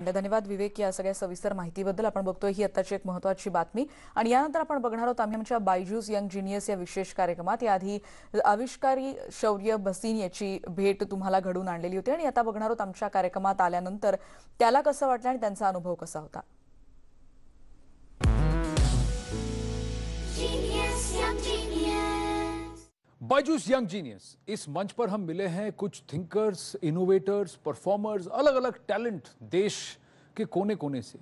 धन्यवाद विवेक या सगळ्या सविस्तर माहितीबद्दल आपण बघतोय. ही आताची एक महत्वाची बातमी. आणि यानंतर आपण बघणार आहोत आम्ही आमच्या बायजूस यंग जिनियस या विशेष कार्यक्रमात. याआधी आविष्कारी शौर्य भसीन याची भेट तुम्हाला घडून आणलेली होती. आणि आता बघणार आहोत आमच्या कार्यक्रमात आल्यानंतर त्याला कसं वाटलं आणि त्यांचा अनुभव कसा होता? बायजूस यंग जीनियस इस मंच पर हम मिले हैं कुछ थिंकर्स इनोवेटर्स परफॉर्मर्स अलग अलग टैलेंट देश के कोने कोने से।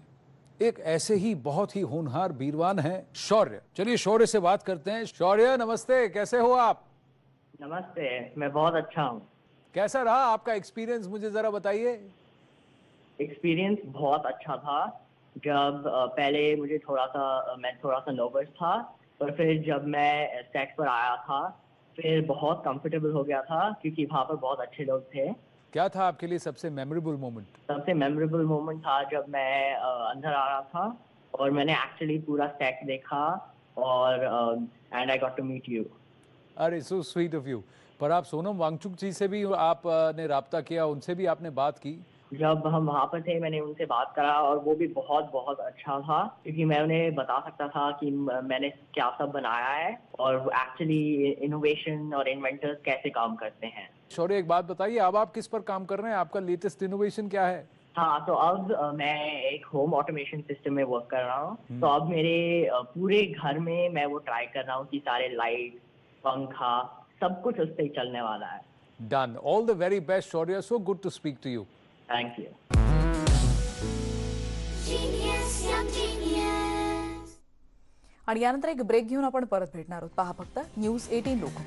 एक ऐसे ही बहुत ही होनहार बीरवान हैं शौर्य। चलिए शौर्य से बात करते हैं। शौर्य नमस्ते। कैसे हो आप? नमस्ते। मैं बहुत अच्छा हूँ। कैसा रहा आपका एक्सपीरियंस मुझे जरा बताइए। एक्सपीरियंस बहुत अच्छा था। जब पहले मुझे थोड़ा सा मैं थोड़ा सा नर्वस था पर फिर जब मैं सेट पर आया था फिर बहुत कंफर्टेबल हो गया था क्योंकि वहाँ पर बहुत अच्छे लोग थे। क्या था आपके लिए सबसे मेमोरेबल मोमेंट सबसे मेमोरेबल मोमेंट था जब मैं अंदर आ रहा था और मैंने एक्चुअली पूरा सेट देखा और and I got to meet you अरे सो स्वीट ऑफ़ यू पर आप सोनम वांगचुक जी से भी आपने राब्ता किया उनसे भी आपने बात की? जब हम वहाँ पर थे मैंने उनसे बात करा और वो भी बहुत बहुत अच्छा था क्योंकि मैं उन्हें बता सकता था कि मैंने क्या सब बनाया है और एक्चुअली इनोवेशन और इन्वेंटर्स कैसे काम करते हैं। शौर्य एक बात बताइए अब आप किस पर काम कर रहे हैं? आपका लेटेस्ट इनोवेशन क्या है? हाँ तो अब मैं एक होम ऑटोमेशन सिस्टम में वर्क कर रहा हूँ। तो अब मेरे पूरे घर में मैं वो ट्राई कर रहा हूँ कि सारे लाइट पंखा सब कुछ उस पर चलने वाला है। Done all the very best, Shaurya. So good to speak to you. Thank you. आणि यानंतर एक ब्रेक घेऊन आपण परत भेटणार आहोत. पहा फक्त न्यूज एटीन लोक